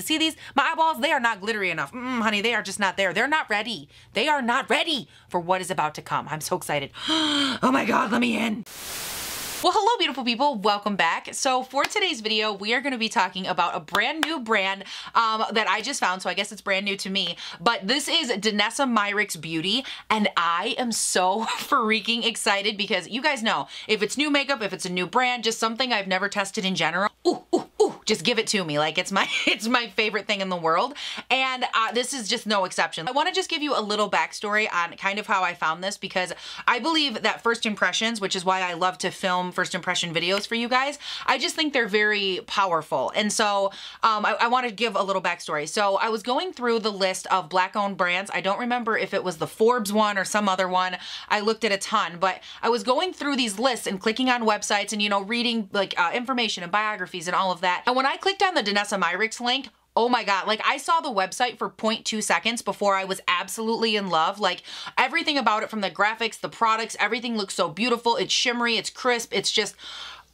See these? My eyeballs, they are not glittery enough. Mm, honey, they are just not there. They're not ready. They are not ready for what is about to come. I'm so excited. oh my God, let me in. Well, hello beautiful people, welcome back. So for today's video, we are gonna be talking about a brand new brand um, that I just found, so I guess it's brand new to me, but this is Danessa Myricks Beauty, and I am so freaking excited because you guys know, if it's new makeup, if it's a new brand, just something I've never tested in general, ooh, ooh, ooh, just give it to me. Like it's my, it's my favorite thing in the world. And uh, this is just no exception. I wanna just give you a little backstory on kind of how I found this because I believe that first impressions, which is why I love to film first impression videos for you guys. I just think they're very powerful. And so um, I, I want to give a little backstory. So I was going through the list of black owned brands. I don't remember if it was the Forbes one or some other one. I looked at a ton, but I was going through these lists and clicking on websites and, you know, reading like uh, information and biographies and all of that. And when I clicked on the Danessa Myricks link, Oh my God, like I saw the website for 0.2 seconds before I was absolutely in love. Like everything about it from the graphics, the products, everything looks so beautiful. It's shimmery, it's crisp, it's just,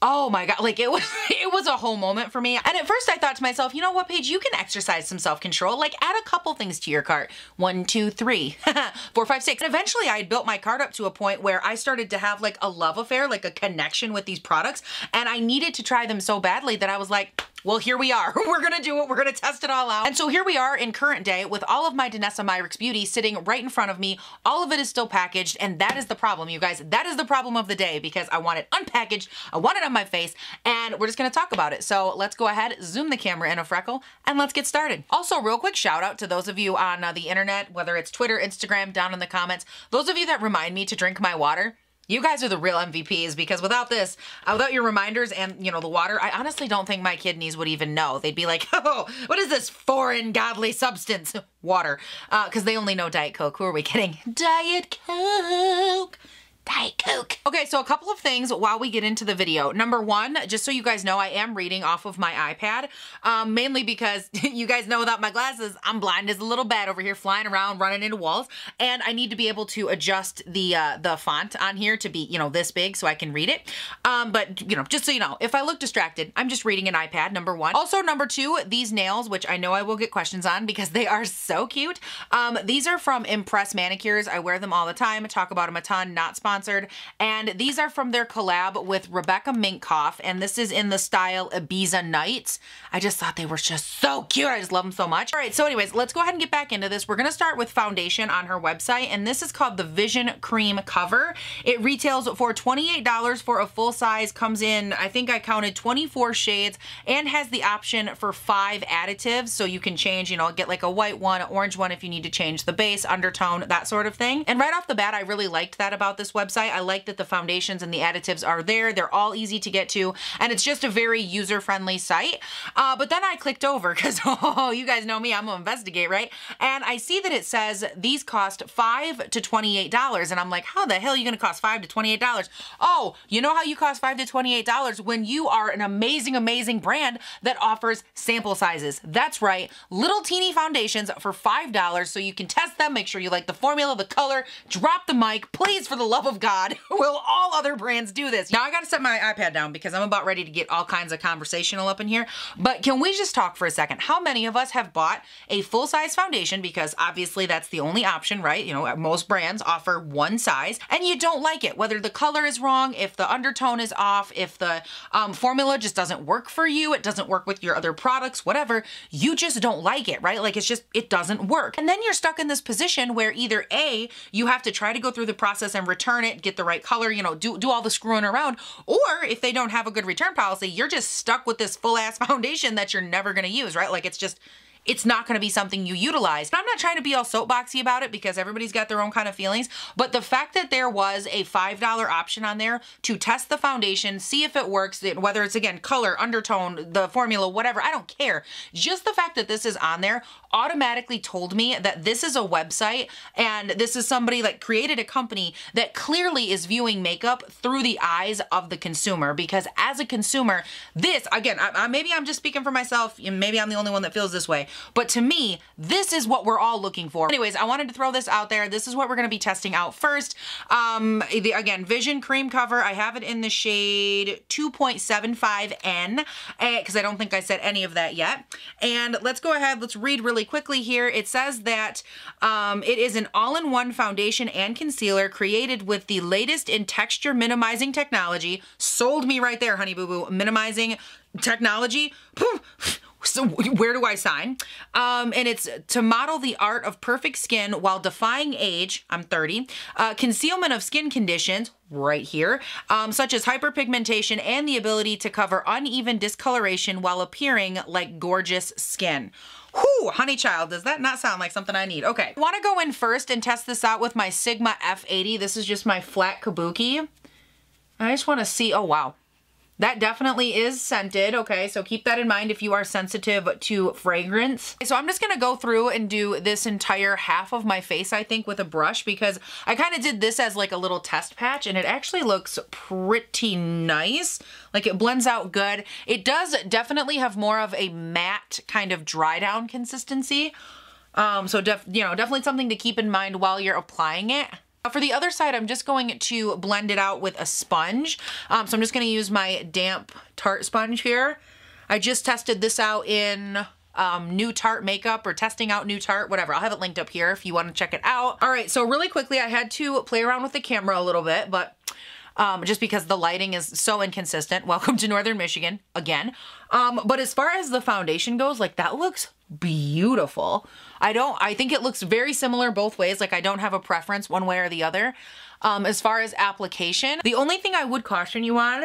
oh my god. Like it was it was a whole moment for me. And at first i thought to myself you know what Paige? You can exercise some self-control. Like add a couple things to your cart. One two three four five six. And eventually i had built my cart up to a point where i started to have like a love affair like a connection with these products. And i needed to try them so badly that i was like well, here we are. We're gonna do it. We're gonna test it all out. And so here we are in current day with all of my Danessa Myricks Beauty sitting right in front of me. All of it is still packaged, and that is the problem, you guys. That is the problem of the day because I want it unpackaged, I want it on my face, and we're just gonna talk about it. So let's go ahead, zoom the camera in a freckle, and let's get started. Also, real quick shout out to those of you on uh, the internet, whether it's Twitter, Instagram, down in the comments, those of you that remind me to drink my water. You guys are the real MVPs because without this, uh, without your reminders and, you know, the water, I honestly don't think my kidneys would even know. They'd be like, oh, what is this foreign godly substance? Water. Because uh, they only know Diet Coke. Who are we kidding? Diet Coke. Diet Coke. Okay, so a couple of things while we get into the video. Number one, just so you guys know, I am reading off of my iPad, um, mainly because you guys know without my glasses, I'm blind as a little bat over here flying around, running into walls, and I need to be able to adjust the uh, the font on here to be, you know, this big so I can read it. Um, but, you know, just so you know, if I look distracted, I'm just reading an iPad, number one. Also, number two, these nails, which I know I will get questions on because they are so cute. Um, these are from Impress Manicures. I wear them all the time, I talk about them a ton, not sponsored sponsored. And these are from their collab with Rebecca Minkoff. And this is in the style Ibiza Nights. I just thought they were just so cute. I just love them so much. All right, so anyways, let's go ahead and get back into this. We're gonna start with foundation on her website. And this is called the Vision Cream Cover. It retails for $28 for a full size, comes in, I think I counted 24 shades, and has the option for five additives. So you can change, you know, get like a white one, orange one if you need to change the base, undertone, that sort of thing. And right off the bat, I really liked that about this website website. I like that the foundations and the additives are there. They're all easy to get to, and it's just a very user-friendly site. Uh, but then I clicked over because, oh, you guys know me, I'm gonna investigate, right? And I see that it says these cost five to $28, and I'm like, how the hell are you gonna cost five to $28? Oh, you know how you cost five to $28 when you are an amazing, amazing brand that offers sample sizes. That's right, little teeny foundations for $5 so you can test them, make sure you like the formula, the color, drop the mic, please, for the love of God, will all other brands do this? Now I gotta set my iPad down because I'm about ready to get all kinds of conversational up in here. But can we just talk for a second? How many of us have bought a full-size foundation because obviously that's the only option, right? You know, most brands offer one size and you don't like it, whether the color is wrong, if the undertone is off, if the um, formula just doesn't work for you, it doesn't work with your other products, whatever, you just don't like it, right? Like it's just, it doesn't work. And then you're stuck in this position where either A, you have to try to go through the process and return it it, get the right color, you know, do, do all the screwing around. Or if they don't have a good return policy, you're just stuck with this full ass foundation that you're never going to use, right? Like it's just, it's not going to be something you utilize. I'm not trying to be all soapboxy about it because everybody's got their own kind of feelings, but the fact that there was a $5 option on there to test the foundation, see if it works, whether it's again, color, undertone, the formula, whatever, I don't care. Just the fact that this is on there automatically told me that this is a website and this is somebody that created a company that clearly is viewing makeup through the eyes of the consumer because as a consumer, this, again, I, I, maybe I'm just speaking for myself, maybe I'm the only one that feels this way, But to me, this is what we're all looking for. Anyways, I wanted to throw this out there. This is what we're gonna be testing out first. Um, the, again, Vision Cream Cover. I have it in the shade 2.75N because eh, I don't think I said any of that yet. And let's go ahead, let's read really quickly here. It says that um, it is an all-in-one foundation and concealer created with the latest in texture minimizing technology. Sold me right there, honey boo boo. Minimizing technology. So where do I sign? Um, and it's to model the art of perfect skin while defying age, I'm 30, uh, concealment of skin conditions, right here, um, such as hyperpigmentation and the ability to cover uneven discoloration while appearing like gorgeous skin. Whew, honey child, does that not sound like something I need? Okay, I wanna go in first and test this out with my Sigma F80. This is just my flat kabuki. I just wanna see, oh wow, that definitely is scented, okay? So keep that in mind if you are sensitive to fragrance. So I'm just gonna go through and do this entire half of my face, I think, with a brush because I kind of did this as like a little test patch and it actually looks pretty nice. Like it blends out good. It does definitely have more of a matte kind of dry down consistency. Um, so def you know, definitely something to keep in mind while you're applying it. For the other side, I'm just going to blend it out with a sponge. Um, so I'm just going to use my damp Tarte sponge here. I just tested this out in um, new Tarte makeup or testing out new Tarte, whatever. I'll have it linked up here if you want to check it out. All right, so really quickly, I had to play around with the camera a little bit, but um, just because the lighting is so inconsistent. Welcome to Northern Michigan again. Um, but as far as the foundation goes, like that looks beautiful. I don't, I think it looks very similar both ways. Like I don't have a preference one way or the other. Um, as far as application, the only thing I would caution you on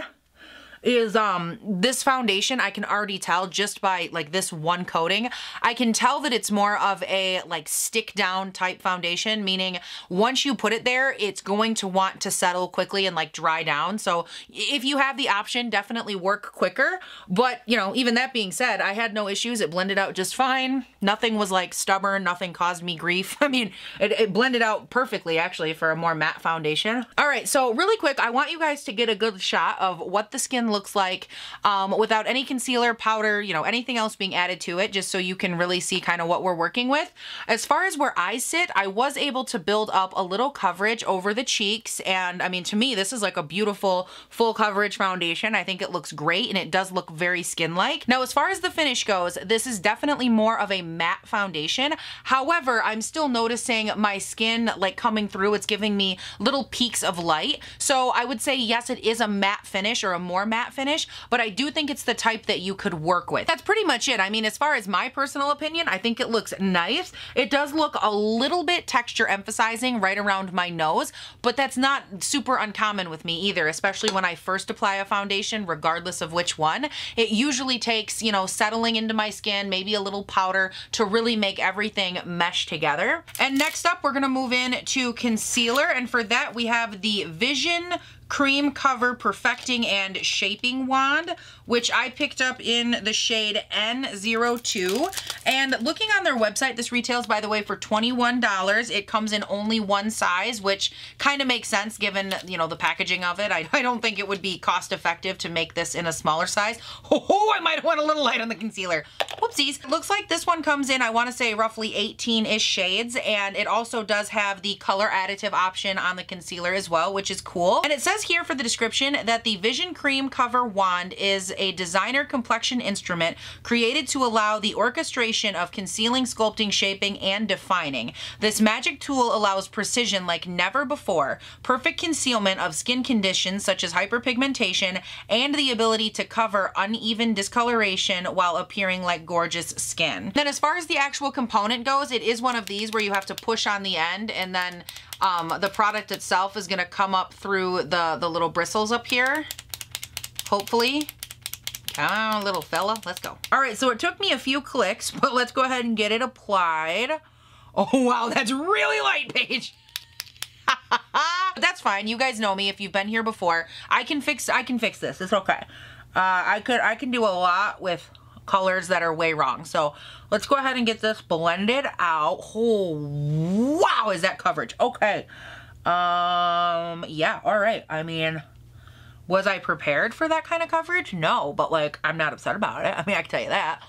is um this foundation I can already tell just by like this one coating. I can tell that it's more of a like stick down type foundation meaning once you put it there it's going to want to settle quickly and like dry down. So if you have the option definitely work quicker. But you know even that being said I had no issues. It blended out just fine. Nothing was like stubborn. Nothing caused me grief. I mean it, it blended out perfectly actually for a more matte foundation. All right so really quick I want you guys to get a good shot of what the skin looks like um, without any concealer, powder, you know, anything else being added to it, just so you can really see kind of what we're working with. As far as where I sit, I was able to build up a little coverage over the cheeks. And I mean, to me, this is like a beautiful full coverage foundation. I think it looks great and it does look very skin-like. Now, as far as the finish goes, this is definitely more of a matte foundation. However, I'm still noticing my skin like coming through. It's giving me little peaks of light. So I would say, yes, it is a matte finish or a more matte finish, but I do think it's the type that you could work with. That's pretty much it. I mean, as far as my personal opinion, I think it looks nice. It does look a little bit texture emphasizing right around my nose, but that's not super uncommon with me either, especially when I first apply a foundation, regardless of which one. It usually takes, you know, settling into my skin, maybe a little powder to really make everything mesh together. And next up, we're gonna move in to concealer. And for that, we have the Vision Cream Cover Perfecting and Shaping Wand, which I picked up in the shade N02. And looking on their website, this retails, by the way, for $21. It comes in only one size, which kind of makes sense given, you know, the packaging of it. I, I don't think it would be cost effective to make this in a smaller size. Oh, I might want a little light on the concealer. Whoopsies. Looks like this one comes in, I want to say roughly 18-ish shades, and it also does have the color additive option on the concealer as well, which is cool. And it says here for the description that the Vision Cream Cover Wand is a designer complexion instrument created to allow the orchestration of concealing, sculpting, shaping, and defining. This magic tool allows precision like never before, perfect concealment of skin conditions such as hyperpigmentation, and the ability to cover uneven discoloration while appearing like gorgeous skin. Then as far as the actual component goes, it is one of these where you have to push on the end and then um, the product itself is gonna come up through the, the little bristles up here, hopefully. Come on, little fella, let's go. All right, so it took me a few clicks, but let's go ahead and get it applied. Oh, wow, that's really light, Paige. that's fine. You guys know me if you've been here before. I can fix I can fix this. It's okay. Uh, I could I can do a lot with colors that are way wrong. So let's go ahead and get this blended out. Oh, wow, is that coverage? Okay. Um, yeah, all right. I mean, was I prepared for that kind of coverage? No, but like, I'm not upset about it. I mean, I can tell you that.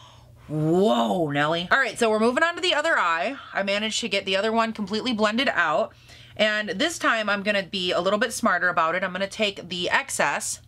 Whoa, Nelly. All right, so we're moving on to the other eye. I managed to get the other one completely blended out. And this time I'm gonna be a little bit smarter about it. I'm gonna take the excess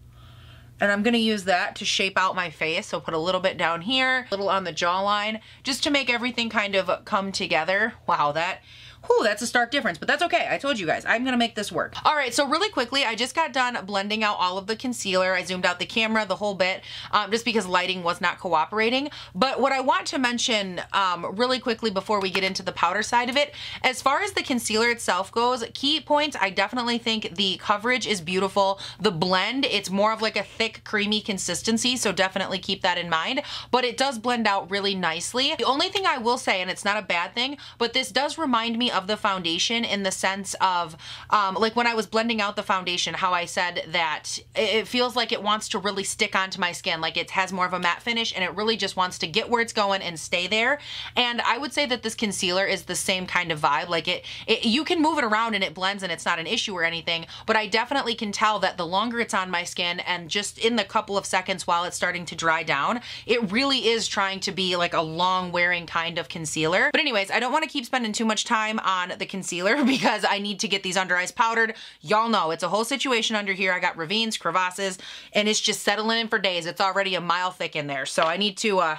and I'm gonna use that to shape out my face. So put a little bit down here, a little on the jawline, just to make everything kind of come together. Wow, that Whew, that's a stark difference, but that's okay. I told you guys, I'm gonna make this work. All right, so really quickly, I just got done blending out all of the concealer. I zoomed out the camera, the whole bit, um, just because lighting was not cooperating. But what I want to mention um, really quickly before we get into the powder side of it, as far as the concealer itself goes, key points, I definitely think the coverage is beautiful. The blend, it's more of like a thick, creamy consistency, so definitely keep that in mind. But it does blend out really nicely. The only thing I will say, and it's not a bad thing, but this does remind me of the foundation in the sense of, um, like when I was blending out the foundation, how I said that it feels like it wants to really stick onto my skin, like it has more of a matte finish and it really just wants to get where it's going and stay there. And I would say that this concealer is the same kind of vibe. Like it, it you can move it around and it blends and it's not an issue or anything, but I definitely can tell that the longer it's on my skin and just in the couple of seconds while it's starting to dry down, it really is trying to be like a long wearing kind of concealer. But anyways, I don't want to keep spending too much time on the concealer because I need to get these under eyes powdered. Y'all know it's a whole situation under here. I got ravines, crevasses, and it's just settling in for days. It's already a mile thick in there. So I need to uh,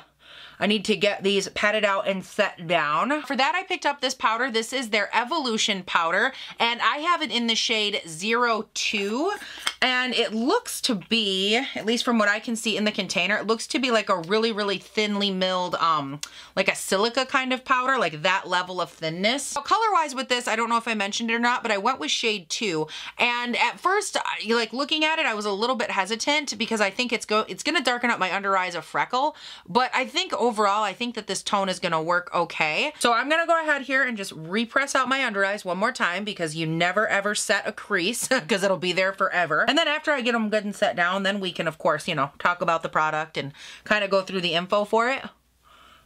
I need to get these patted out and set down. For that, I picked up this powder. This is their Evolution powder, and I have it in the shade 02, and it looks to be, at least from what I can see in the container, it looks to be like a really, really thinly milled, um, like a silica kind of powder, like that level of thinness. Color-wise with this, I don't know if I mentioned it or not, but I went with shade 2, and at first, like looking at it, I was a little bit hesitant because I think it's go it's gonna darken up my under eyes a freckle, but I think I think that this tone is gonna work okay. So I'm gonna go ahead here and just repress out my under eyes one more time because you never ever set a crease because it'll be there forever. And then after I get them good and set down, then we can of course, you know, talk about the product and kind of go through the info for it.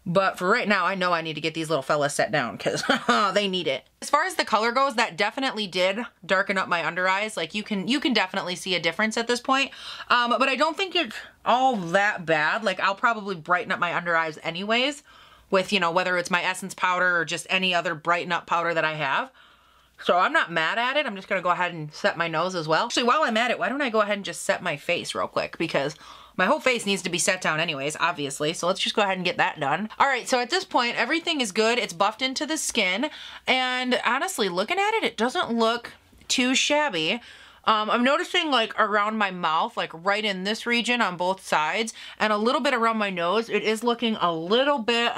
But for right now, I know I need to get these little fellas set down because they need it. As far as the color goes, that definitely did darken up my under eyes. Like you can you can definitely see a difference at this point. Um, but I don't think it's all that bad. Like I'll probably brighten up my under eyes anyways with, you know, whether it's my Essence powder or just any other brighten up powder that I have. So I'm not mad at it. I'm just gonna go ahead and set my nose as well. Actually, while I'm at it, why don't I go ahead and just set my face real quick because my whole face needs to be set down anyways, obviously, so let's just go ahead and get that done. All right, so at this point, everything is good. It's buffed into the skin, and honestly, looking at it, it doesn't look too shabby. Um, I'm noticing like around my mouth, like right in this region on both sides, and a little bit around my nose, it is looking a little bit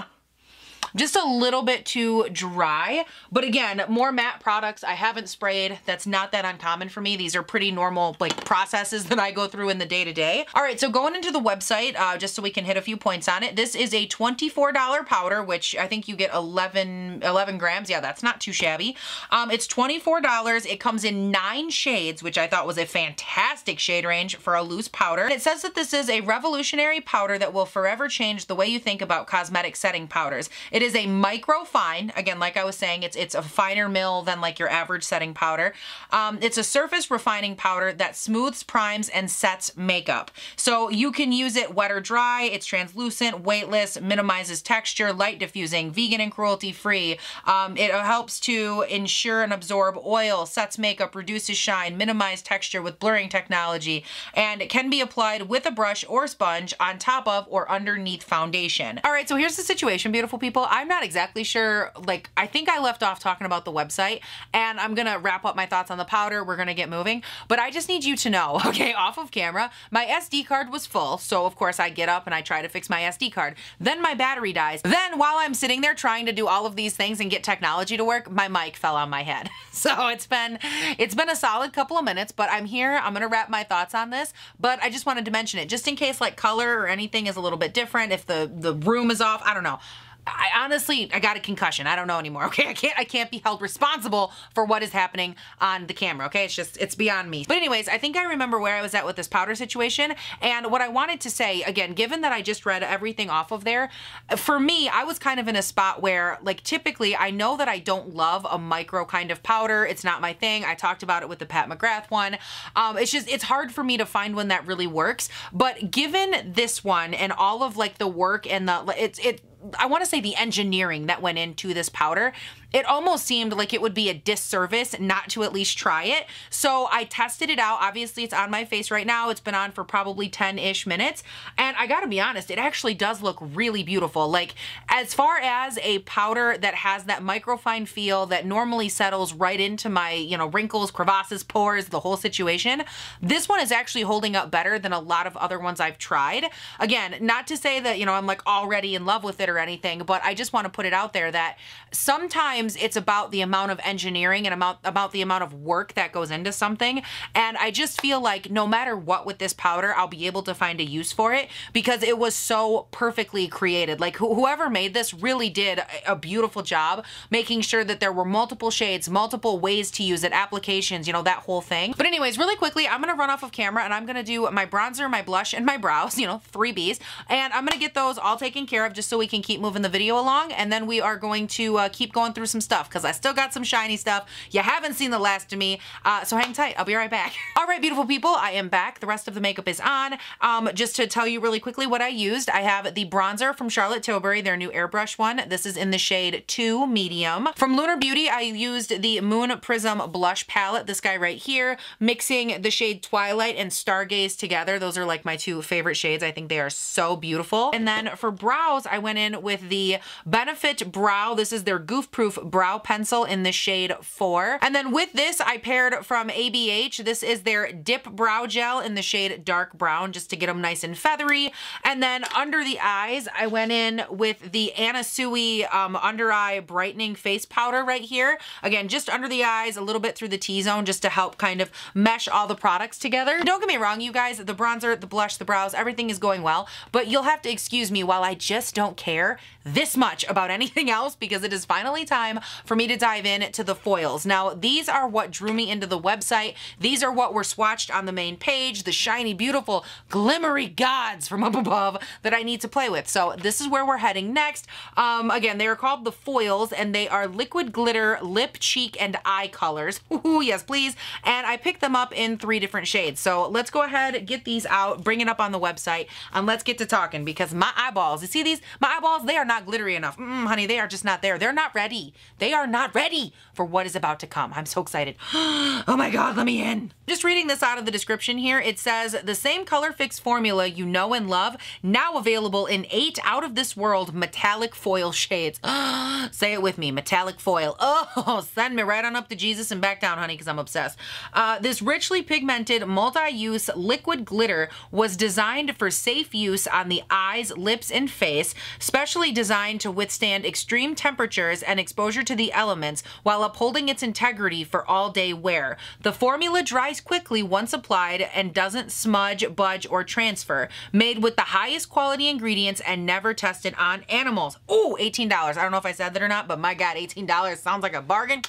just a little bit too dry. But again, more matte products I haven't sprayed. That's not that uncommon for me. These are pretty normal like processes that I go through in the day to day. All right, so going into the website, uh, just so we can hit a few points on it. This is a $24 powder, which I think you get 11, 11 grams. Yeah, that's not too shabby. Um, it's $24. It comes in nine shades, which I thought was a fantastic shade range for a loose powder. And it says that this is a revolutionary powder that will forever change the way you think about cosmetic setting powders. It is a micro fine. Again, like I was saying, it's it's a finer mill than like your average setting powder. Um, it's a surface refining powder that smooths, primes, and sets makeup. So you can use it wet or dry. It's translucent, weightless, minimizes texture, light diffusing, vegan and cruelty free. Um, it helps to ensure and absorb oil, sets makeup, reduces shine, minimize texture with blurring technology, and it can be applied with a brush or sponge on top of or underneath foundation. All right, so here's the situation, beautiful people. I'm not exactly sure, like, I think I left off talking about the website, and I'm gonna wrap up my thoughts on the powder. We're gonna get moving, but I just need you to know, okay, off of camera, my SD card was full, so of course I get up and I try to fix my SD card. Then my battery dies. Then while I'm sitting there trying to do all of these things and get technology to work, my mic fell on my head. So it's been, it's been a solid couple of minutes, but I'm here. I'm gonna wrap my thoughts on this, but I just wanted to mention it just in case like color or anything is a little bit different, if the, the room is off, I don't know. I honestly, I got a concussion. I don't know anymore. Okay, I can't, I can't be held responsible for what is happening on the camera. Okay, it's just, it's beyond me. But anyways, I think I remember where I was at with this powder situation. And what I wanted to say, again, given that I just read everything off of there, for me, I was kind of in a spot where, like, typically I know that I don't love a micro kind of powder. It's not my thing. I talked about it with the Pat McGrath one. Um, it's just, it's hard for me to find one that really works. But given this one and all of like the work and the, it's, it, I want to say the engineering that went into this powder it almost seemed like it would be a disservice not to at least try it. So I tested it out. Obviously, it's on my face right now. It's been on for probably 10-ish minutes. And I gotta be honest, it actually does look really beautiful. Like, as far as a powder that has that microfine feel that normally settles right into my, you know, wrinkles, crevasses, pores, the whole situation, this one is actually holding up better than a lot of other ones I've tried. Again, not to say that, you know, I'm like already in love with it or anything, but I just want to put it out there that sometimes sometimes it's about the amount of engineering and about, about the amount of work that goes into something. And I just feel like no matter what with this powder, I'll be able to find a use for it because it was so perfectly created. Like wh whoever made this really did a beautiful job making sure that there were multiple shades, multiple ways to use it, applications, you know, that whole thing. But anyways, really quickly, I'm gonna run off of camera and I'm gonna do my bronzer, my blush, and my brows, you know, three Bs. And I'm gonna get those all taken care of just so we can keep moving the video along. And then we are going to uh, keep going through some stuff because I still got some shiny stuff. You haven't seen the last of me, uh, so hang tight. I'll be right back. All right, beautiful people, I am back. The rest of the makeup is on. Um, just to tell you really quickly what I used, I have the bronzer from Charlotte Tilbury, their new airbrush one. This is in the shade 2 Medium. From Lunar Beauty, I used the Moon Prism Blush Palette, this guy right here, mixing the shade Twilight and Stargaze together. Those are like my two favorite shades. I think they are so beautiful. And then for brows, I went in with the Benefit Brow. This is their Goof Proof Brow pencil in the shade 4. And then with this, I paired from ABH. This is their Dip Brow Gel in the shade Dark Brown, just to get them nice and feathery. And then under the eyes, I went in with the Anna Sui um, Under Eye Brightening Face Powder right here. Again, just under the eyes, a little bit through the T-zone, just to help kind of mesh all the products together. Don't get me wrong, you guys, the bronzer, the blush, the brows, everything is going well, but you'll have to excuse me while I just don't care this much about anything else because it is finally time for me to dive in to the foils. Now, these are what drew me into the website. These are what were swatched on the main page, the shiny, beautiful, glimmery gods from up above that I need to play with. So this is where we're heading next. Um, again, they are called the foils and they are liquid glitter lip, cheek, and eye colors. Ooh, yes, please. And I picked them up in three different shades. So let's go ahead, and get these out, bring it up on the website, and let's get to talking because my eyeballs, you see these? My eyeballs, they are not glittery enough. Mm, honey, they are just not there. They're not ready. They are not ready for what is about to come. I'm so excited. oh my God, let me in. Just reading this out of the description here, it says the same ColorFix formula you know and love, now available in eight out of this world metallic foil shades. Say it with me, metallic foil. Oh, send me right on up to Jesus and back down, honey, because I'm obsessed. Uh, this richly pigmented multi-use liquid glitter was designed for safe use on the eyes, lips, and face, specially designed to withstand extreme temperatures and exposure to the elements while upholding its integrity for all day wear. The formula dries quickly once applied and doesn't smudge, budge, or transfer. Made with the highest quality ingredients and never tested on animals. Ooh, $18. I don't know if I said that or not, but my God, $18 sounds like a bargain.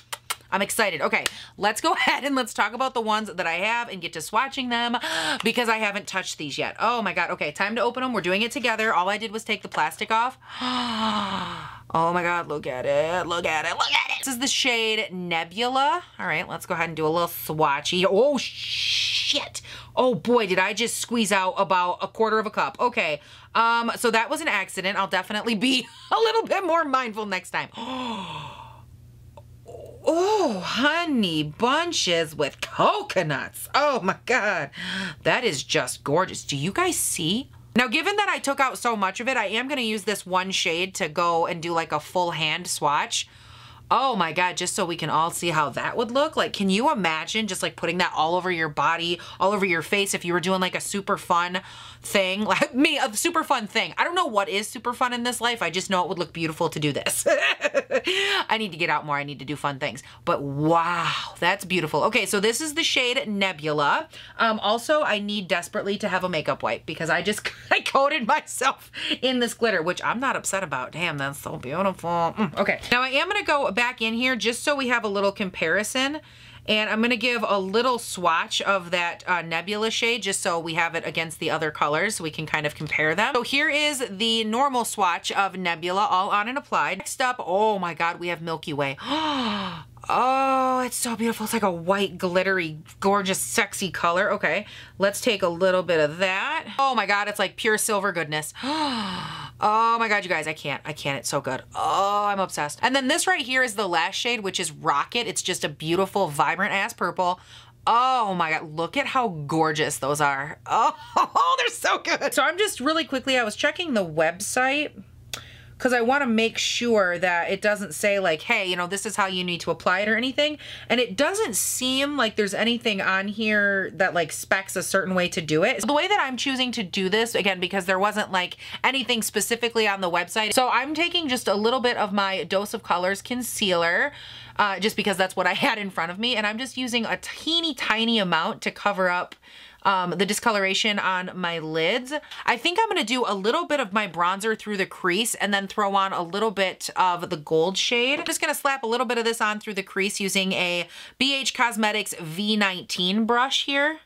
I'm excited. Okay, let's go ahead and let's talk about the ones that I have and get to swatching them because I haven't touched these yet. Oh my God. Okay, time to open them. We're doing it together. All I did was take the plastic off. Oh my God, look at it. Look at it. Look at it. This is the shade Nebula. All right, let's go ahead and do a little swatchy. Oh, shit. Oh boy, did I just squeeze out about a quarter of a cup. Okay, um, so that was an accident. I'll definitely be a little bit more mindful next time. Oh, honey bunches with coconuts. Oh my God. That is just gorgeous. Do you guys see? Now, given that I took out so much of it, I am to use this one shade to go and do like a full hand swatch. Oh my God, just so we can all see how that would look. Like, can you imagine just like putting that all over your body, all over your face if you were doing like a super fun thing? Like me, a super fun thing. I don't know what is super fun in this life. I just know it would look beautiful to do this. I need to get out more. I need to do fun things. But wow, that's beautiful. Okay, so this is the shade Nebula. Um, also, I need desperately to have a makeup wipe because I just I coated myself in this glitter, which I'm not upset about. Damn, that's so beautiful. Mm, okay, now I am to go back in here just so we have a little comparison. And I'm gonna give a little swatch of that uh, Nebula shade just so we have it against the other colors so we can kind of compare them. So here is the normal swatch of Nebula all on and applied. Next up, oh my God, we have Milky Way. Oh, it's so beautiful. It's like a white, glittery, gorgeous, sexy color. Okay, let's take a little bit of that. Oh my God, it's like pure silver goodness. Oh my God, you guys, I can't, I can't, it's so good. Oh, I'm obsessed. And then this right here is the last shade, which is Rocket. It's just a beautiful, vibrant ass purple. Oh my God, look at how gorgeous those are. Oh, they're so good. So I'm just really quickly, I was checking the website because I want to make sure that it doesn't say like, hey, you know, this is how you need to apply it or anything. And it doesn't seem like there's anything on here that like specs a certain way to do it. So the way that I'm choosing to do this, again, because there wasn't like anything specifically on the website. So I'm taking just a little bit of my Dose of Colors concealer uh, just because that's what I had in front of me. And I'm just using a teeny tiny amount to cover up um, the discoloration on my lids. I think I'm gonna do a little bit of my bronzer through the crease and then throw on a little bit of the gold shade. I'm just gonna slap a little bit of this on through the crease using a BH Cosmetics V19 brush here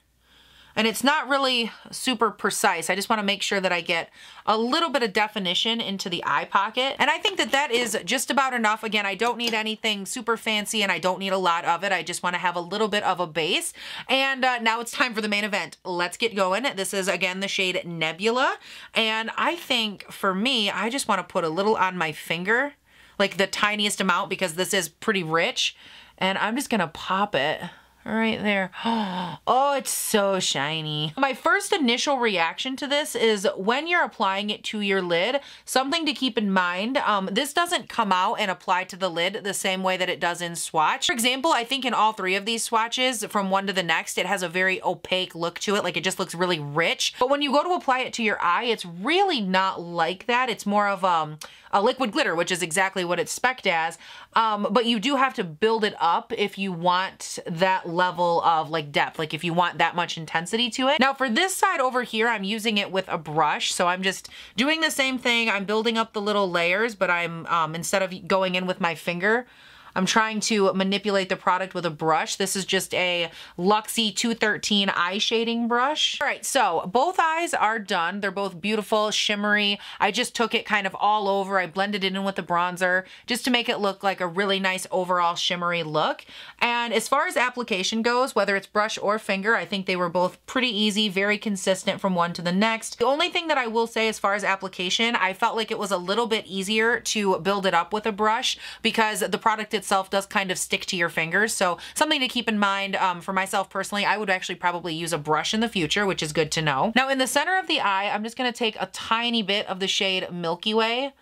and it's not really super precise. I just wanna make sure that I get a little bit of definition into the eye pocket. And I think that that is just about enough. Again, I don't need anything super fancy and I don't need a lot of it. I just wanna have a little bit of a base. And uh, now it's time for the main event. Let's get going. This is again the shade Nebula. And I think for me, I just wanna put a little on my finger, like the tiniest amount because this is pretty rich. And I'm just gonna pop it right there. Oh, it's so shiny. My first initial reaction to this is when you're applying it to your lid, something to keep in mind, um, this doesn't come out and apply to the lid the same way that it does in swatch. For example, I think in all three of these swatches, from one to the next, it has a very opaque look to it, like it just looks really rich. But when you go to apply it to your eye, it's really not like that. It's more of um, a liquid glitter, which is exactly what it's spec'd as. Um, but you do have to build it up if you want that level of like depth, like if you want that much intensity to it. Now for this side over here, I'm using it with a brush. So I'm just doing the same thing. I'm building up the little layers, but I'm, um, instead of going in with my finger, I'm trying to manipulate the product with a brush. This is just a Luxie 213 eye shading brush. All right, so both eyes are done. They're both beautiful, shimmery. I just took it kind of all over. I blended it in with the bronzer just to make it look like a really nice overall shimmery look. And as far as application goes, whether it's brush or finger, I think they were both pretty easy, very consistent from one to the next. The only thing that I will say as far as application, I felt like it was a little bit easier to build it up with a brush because the product itself itself does kind of stick to your fingers. So something to keep in mind um, for myself personally, I would actually probably use a brush in the future, which is good to know. Now in the center of the eye, I'm just gonna take a tiny bit of the shade Milky Way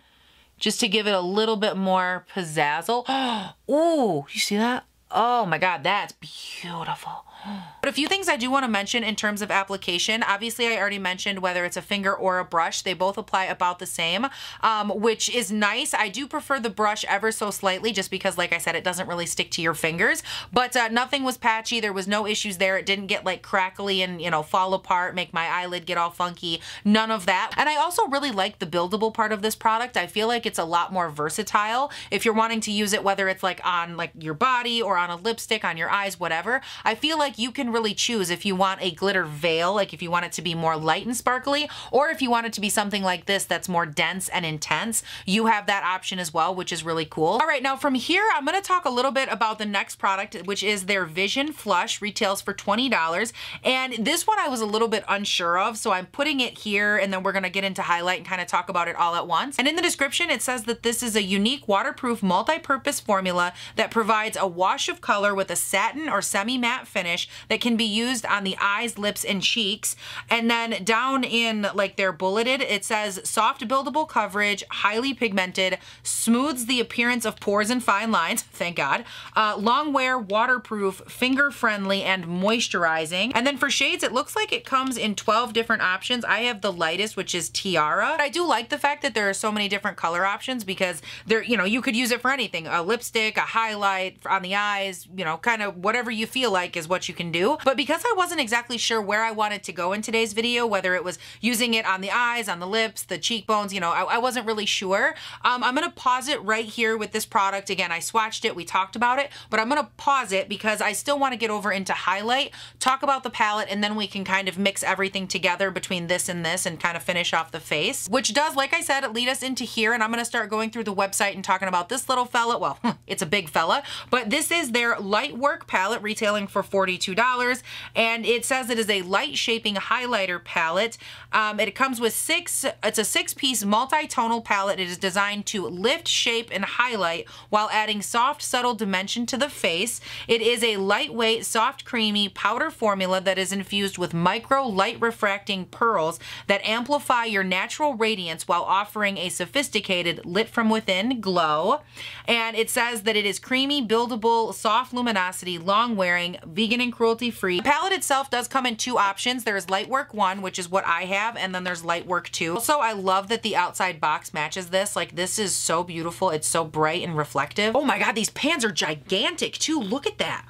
just to give it a little bit more pizzazzle. Ooh, you see that? Oh my God, that's beautiful. But a few things I do want to mention in terms of application. Obviously, I already mentioned whether it's a finger or a brush, they both apply about the same, um, which is nice. I do prefer the brush ever so slightly just because, like I said, it doesn't really stick to your fingers. But uh, nothing was patchy. There was no issues there. It didn't get like crackly and, you know, fall apart, make my eyelid get all funky. None of that. And I also really like the buildable part of this product. I feel like it's a lot more versatile. If you're wanting to use it, whether it's like on like your body or on a lipstick, on your eyes, whatever, I feel like you can really choose if you want a glitter veil, like if you want it to be more light and sparkly, or if you want it to be something like this that's more dense and intense, you have that option as well, which is really cool. All right, now from here, I'm gonna talk a little bit about the next product, which is their Vision Flush, retails for $20. And this one I was a little bit unsure of, so I'm putting it here and then we're gonna get into highlight and kind of talk about it all at once. And in the description, it says that this is a unique waterproof multi-purpose formula that provides a wash of color with a satin or semi-matte finish that can be used on the eyes, lips, and cheeks. And then down in like their bulleted, it says soft buildable coverage, highly pigmented, smooths the appearance of pores and fine lines, thank God, uh, long wear, waterproof, finger friendly, and moisturizing. And then for shades, it looks like it comes in 12 different options. I have the lightest, which is Tiara. I do like the fact that there are so many different color options because there, you know, you could use it for anything, a lipstick, a highlight on the eyes, you know, kind of whatever you feel like is what you can do. But because I wasn't exactly sure where I wanted to go in today's video, whether it was using it on the eyes, on the lips, the cheekbones, you know, I, I wasn't really sure. Um, I'm gonna pause it right here with this product. Again, I swatched it, we talked about it, but I'm gonna pause it because I still wanna get over into highlight, talk about the palette, and then we can kind of mix everything together between this and this and kind of finish off the face, which does, like I said, lead us into here. And I'm gonna start going through the website and talking about this little fella. Well, it's a big fella, but this is their light work palette retailing for $42. And it says it is a light shaping highlighter palette. Um, it comes with six, it's a six piece multi-tonal palette. It is designed to lift, shape, and highlight while adding soft, subtle dimension to the face. It is a lightweight, soft, creamy powder formula that is infused with micro light refracting pearls that amplify your natural radiance while offering a sophisticated lit from within glow. And it says that it is creamy, buildable, soft luminosity, long wearing, vegan and cruelty free. The palette itself does come in two options. There's Lightwork 1, which is what I have, and then there's Lightwork 2. Also, I love that the outside box matches this. Like, this is so beautiful. It's so bright and reflective. Oh my God, these pans are gigantic too. Look at that.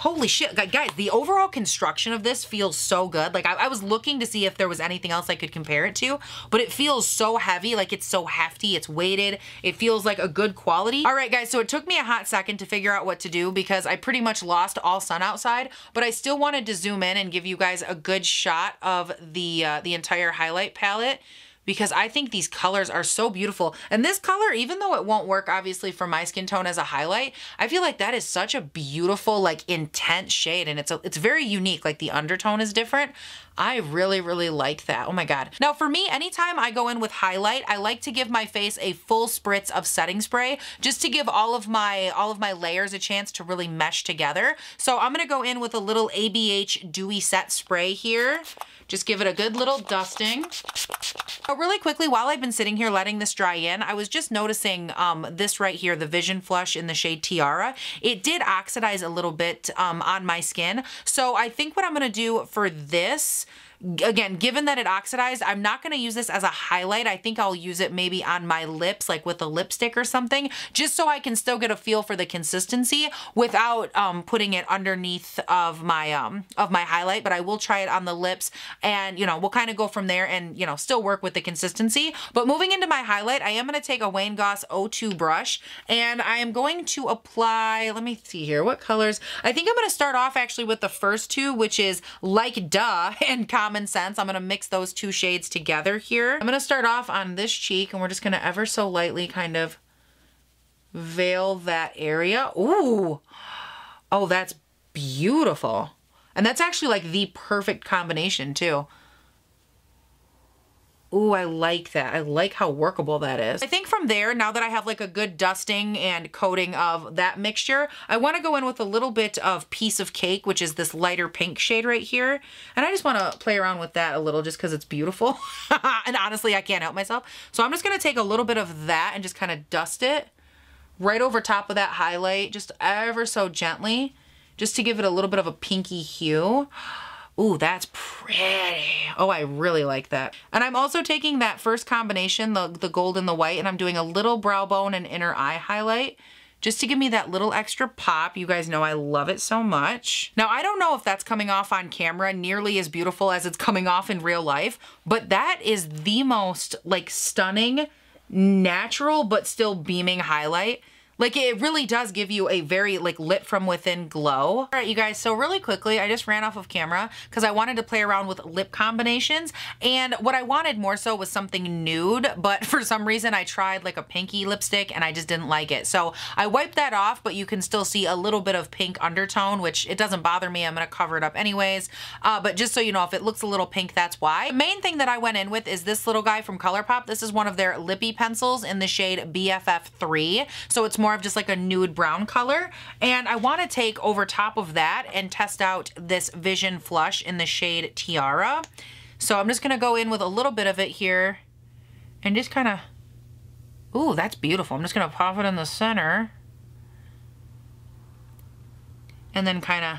Holy shit, guys, the overall construction of this feels so good. Like I, I, was looking to see if there was anything else I could compare it to, but it feels so heavy, like it's so hefty, it's weighted. It feels like a good quality. All right, guys, so it took me a hot second to figure out what to do because I pretty much lost all sun outside, but I still wanted to zoom in and give you guys a good shot of the, uh, the entire highlight palette because I think these colors are so beautiful. And this color, even though it won't work obviously for my skin tone as a highlight, I feel like that is such a beautiful, like intense shade. And it's a, it's very unique. Like the undertone is different. I really, really like that. Oh my God. Now for me, anytime I go in with highlight, I like to give my face a full spritz of setting spray just to give all of my, all of my layers a chance to really mesh together. So I'm gonna go in with a little ABH Dewy Set Spray here. Just give it a good little dusting. But really quickly, while I've been sitting here letting this dry in, I was just noticing um, this right here, the Vision Flush in the shade Tiara. It did oxidize a little bit um, on my skin. So I think what I'm gonna do for this again, given that it oxidized, I'm not going to use this as a highlight. I think I'll use it maybe on my lips, like with a lipstick or something, just so I can still get a feel for the consistency without um, putting it underneath of my um, of my highlight. But I will try it on the lips and, you know, we'll kind of go from there and, you know, still work with the consistency. But moving into my highlight, I am going to take a Wayne Goss O2 brush and I am going to apply, let me see here, what colors? I think I'm going to start off actually with the first two, which is Like Duh and Common Common Sense. I'm gonna mix those two shades together here. I'm gonna start off on this cheek and we're just gonna ever so lightly kind of veil that area. Ooh, oh, that's beautiful. And that's actually like the perfect combination too. Ooh, I like that. I like how workable that is. I think from there, now that I have like a good dusting and coating of that mixture, I want to go in with a little bit of Piece of Cake, which is this lighter pink shade right here. And I just want to play around with that a little just because it's beautiful. and honestly, I can't help myself. So I'm just going to take a little bit of that and just kind of dust it right over top of that highlight, just ever so gently, just to give it a little bit of a pinky hue. Ooh, that's pretty. Oh, I really like that. And I'm also taking that first combination, the, the gold and the white, and I'm doing a little brow bone and inner eye highlight just to give me that little extra pop. You guys know I love it so much. Now, I don't know if that's coming off on camera nearly as beautiful as it's coming off in real life, but that is the most like stunning, natural, but still beaming highlight like it really does give you a very like lit from within glow. All right, you guys, so really quickly, I just ran off of camera because I wanted to play around with lip combinations. And what I wanted more so was something nude, but for some reason I tried like a pinky lipstick and I just didn't like it. So I wiped that off, but you can still see a little bit of pink undertone, which it doesn't bother me. I'm gonna cover it up anyways. Uh, but just so you know, if it looks a little pink, that's why. The main thing that I went in with is this little guy from ColourPop. This is one of their Lippie pencils in the shade BFF3. So it's more more of just like a nude brown color. And I want to take over top of that and test out this Vision Flush in the shade Tiara. So I'm just to go in with a little bit of it here and just kind of, ooh, that's beautiful. I'm just to pop it in the center and then kind of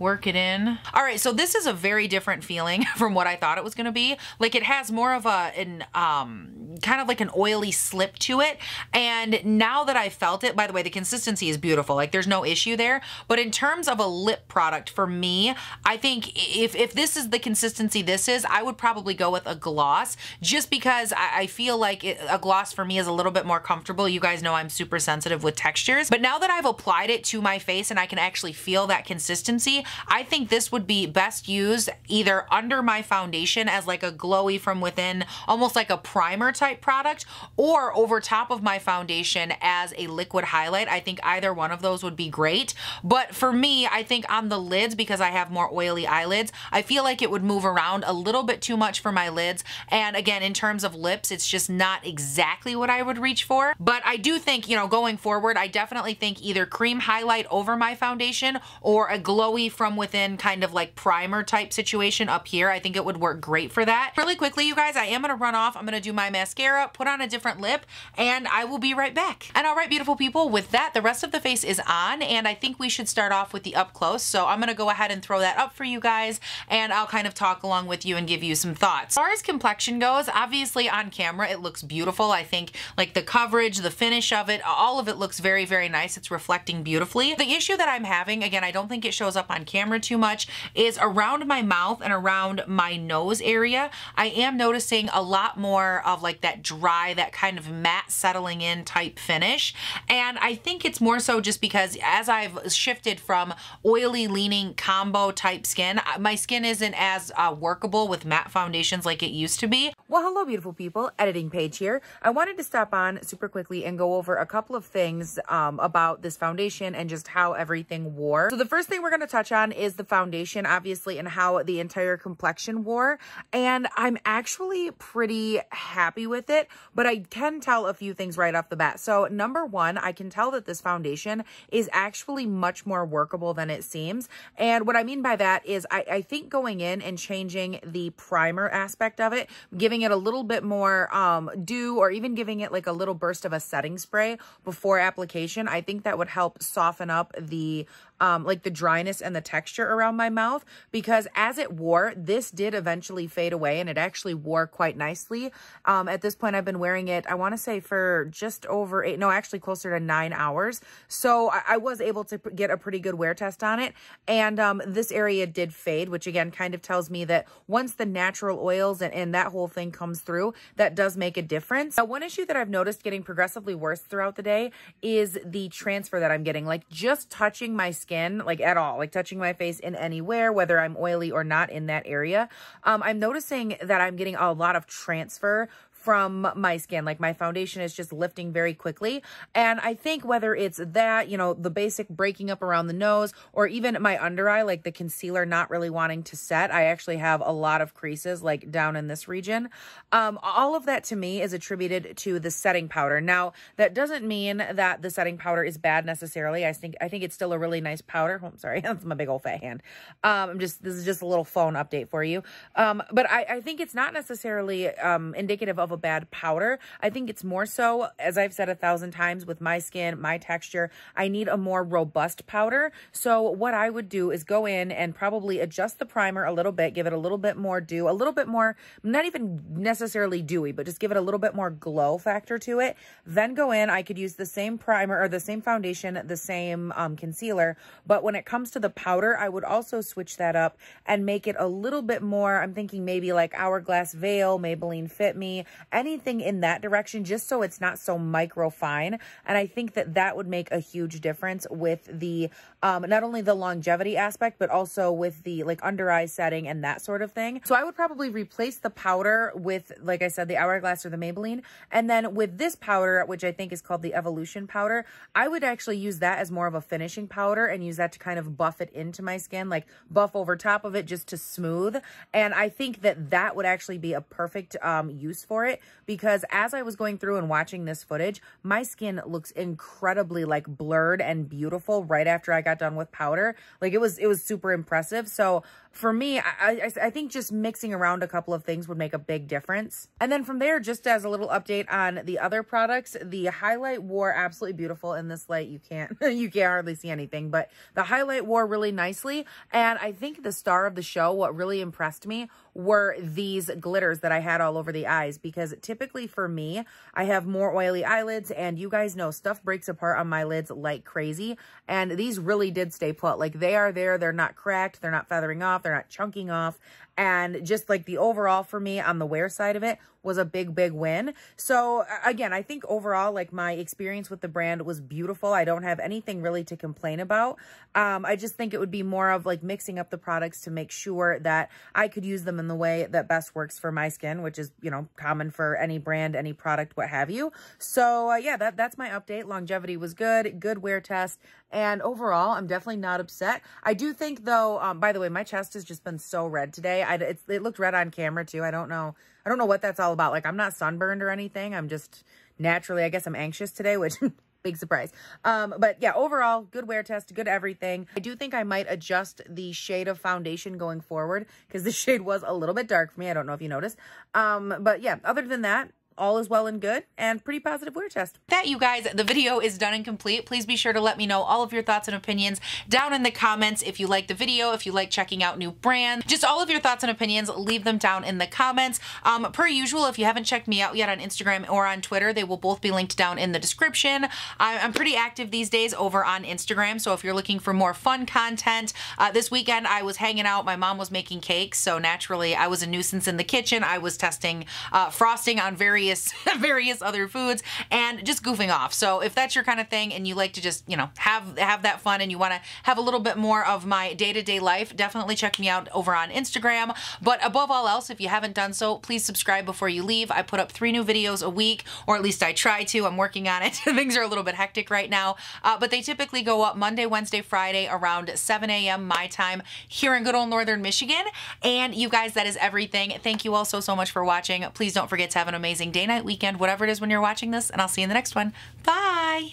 work it in. All right, so this is a very different feeling from what I thought it was gonna be. Like it has more of a, an, um, kind of like an oily slip to it. And now that I felt it, by the way, the consistency is beautiful. Like there's no issue there. But in terms of a lip product for me, I think if, if this is the consistency this is, I would probably go with a gloss just because I, I feel like it, a gloss for me is a little bit more comfortable. You guys know I'm super sensitive with textures. But now that I've applied it to my face and I can actually feel that consistency, I think this would be best used either under my foundation as like a glowy from within, almost like a primer type product, or over top of my foundation as a liquid highlight. I think either one of those would be great. But for me, I think on the lids, because I have more oily eyelids, I feel like it would move around a little bit too much for my lids. And again, in terms of lips, it's just not exactly what I would reach for. But I do think, you know, going forward, I definitely think either cream highlight over my foundation or a glowy from within kind of like primer type situation up here. I think it would work great for that. Really quickly, you guys, I am to run off. I'm to do my mascara, put on a different lip, and I will be right back. And all right, beautiful people, with that, the rest of the face is on, and I think we should start off with the up close. So I'm to go ahead and throw that up for you guys, and I'll kind of talk along with you and give you some thoughts. As far as complexion goes, obviously on camera, it looks beautiful. I think like the coverage, the finish of it, all of it looks very, very nice. It's reflecting beautifully. The issue that I'm having, again, I don't think it shows up on camera too much is around my mouth and around my nose area. I am noticing a lot more of like that dry, that kind of matte settling in type finish. And I think it's more so just because as I've shifted from oily leaning combo type skin, my skin isn't as uh, workable with matte foundations like it used to be. Well, hello, beautiful people. Editing page here. I wanted to stop on super quickly and go over a couple of things um, about this foundation and just how everything wore. So the first thing we're going to touch on is the foundation, obviously, and how the entire complexion wore. And I'm actually pretty happy with it, but I can tell a few things right off the bat. So number one, I can tell that this foundation is actually much more workable than it seems. And what I mean by that is I, I think going in and changing the primer aspect of it, giving it a little bit more um, dew or even giving it like a little burst of a setting spray before application, I think that would help soften up the um, like the dryness and the texture around my mouth because as it wore, this did eventually fade away and it actually wore quite nicely. Um, at this point, I've been wearing it, I want to say for just over eight, no, actually closer to nine hours. So I, I was able to get a pretty good wear test on it. And um, this area did fade, which again kind of tells me that once the natural oils and, and that whole thing comes through, that does make a difference. Now, one issue that I've noticed getting progressively worse throughout the day is the transfer that I'm getting. Like just touching my skin, like at all, like touching my face in anywhere, whether I'm oily or not in that area, um, I'm noticing that I'm getting a lot of transfer from my skin. Like my foundation is just lifting very quickly. And I think whether it's that, you know, the basic breaking up around the nose or even my under eye, like the concealer not really wanting to set. I actually have a lot of creases like down in this region. Um, all of that to me is attributed to the setting powder. Now, that doesn't mean that the setting powder is bad necessarily. I think I think it's still a really nice powder. Oh, I'm sorry, that's my big old fat hand. Um, I'm just, this is just a little phone update for you. Um, but I, I think it's not necessarily um, indicative of a bad powder. I think it's more so, as I've said a thousand times with my skin, my texture, I need a more robust powder. So what I would do is go in and probably adjust the primer a little bit, give it a little bit more dew, a little bit more, not even necessarily dewy, but just give it a little bit more glow factor to it. Then go in, I could use the same primer or the same foundation, the same um, concealer, but when it comes to the powder, I would also switch that up and make it a little bit more, I'm thinking maybe like Hourglass Veil, Maybelline Fit Me, anything in that direction, just so it's not so micro fine. And I think that that would make a huge difference with the, um, not only the longevity aspect, but also with the like under eye setting and that sort of thing. So I would probably replace the powder with, like I said, the Hourglass or the Maybelline. And then with this powder, which I think is called the Evolution powder, I would actually use that as more of a finishing powder and use that to kind of buff it into my skin, like buff over top of it just to smooth. And I think that that would actually be a perfect um, use for it it because as I was going through and watching this footage, my skin looks incredibly like blurred and beautiful right after I got done with powder. Like it was, it was super impressive. So for me, I, I, I, think just mixing around a couple of things would make a big difference. And then from there, just as a little update on the other products, the highlight wore absolutely beautiful in this light. You can't, you can't hardly see anything, but the highlight wore really nicely. And I think the star of the show, what really impressed me were these glitters that I had all over the eyes because typically for me, I have more oily eyelids and you guys know stuff breaks apart on my lids like crazy. And these really did stay put. Like they are there. They're not cracked. They're not feathering off. They're not chunking off. And just like the overall for me on the wear side of it was a big, big win. So again, I think overall, like my experience with the brand was beautiful. I don't have anything really to complain about. Um, I just think it would be more of like mixing up the products to make sure that I could use them in the way that best works for my skin, which is, you know, common for any brand, any product, what have you. So uh, yeah, that, that's my update. Longevity was good, good wear test. And overall, I'm definitely not upset. I do think though, um, by the way, my chest has just been so red today. I, it looked red on camera too. I don't know. I don't know what that's all about. Like I'm not sunburned or anything. I'm just naturally, I guess I'm anxious today, which big surprise. Um, but yeah, overall, good wear test, good everything. I do think I might adjust the shade of foundation going forward because the shade was a little bit dark for me. I don't know if you noticed. Um, but yeah, other than that, all is well and good and pretty positive wear test. That you guys, the video is done and complete. Please be sure to let me know all of your thoughts and opinions down in the comments. If you like the video, if you like checking out new brands, just all of your thoughts and opinions, leave them down in the comments. Um, per usual, if you haven't checked me out yet on Instagram or on Twitter, they will both be linked down in the description. I'm pretty active these days over on Instagram, so if you're looking for more fun content, uh, this weekend I was hanging out. My mom was making cakes, so naturally I was a nuisance in the kitchen. I was testing uh, frosting on various various various other foods and just goofing off. So if that's your kind of thing and you like to just, you know, have have that fun and you want to have a little bit more of my day-to-day -day life, definitely check me out over on Instagram. But above all else, if you haven't done so, please subscribe before you leave. I put up three new videos a week, or at least I try to. I'm working on it. Things are a little bit hectic right now, uh, but they typically go up Monday, Wednesday, Friday around 7 a.m. my time here in good old Northern Michigan. And you guys, that is everything. Thank you all so, so much for watching. Please don't forget to have an amazing day day, night, weekend, whatever it is when you're watching this, and I'll see you in the next one. Bye!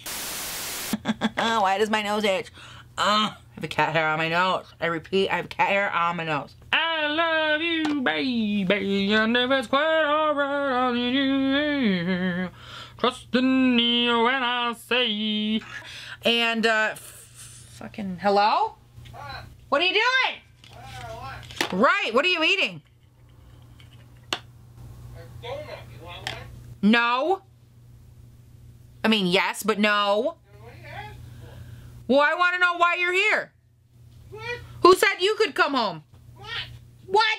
Why does my nose itch? Uh, I have a cat hair on my nose. I repeat, I have cat hair on my nose. I love you, baby, and if it's quite alright, I'll you. Trust in me when I say. And, uh, fucking, hello? What? What are you doing? Uh, right, what are you eating? No. I mean, yes, but no. Well, I want to know why you're here. What? Who said you could come home? What? What?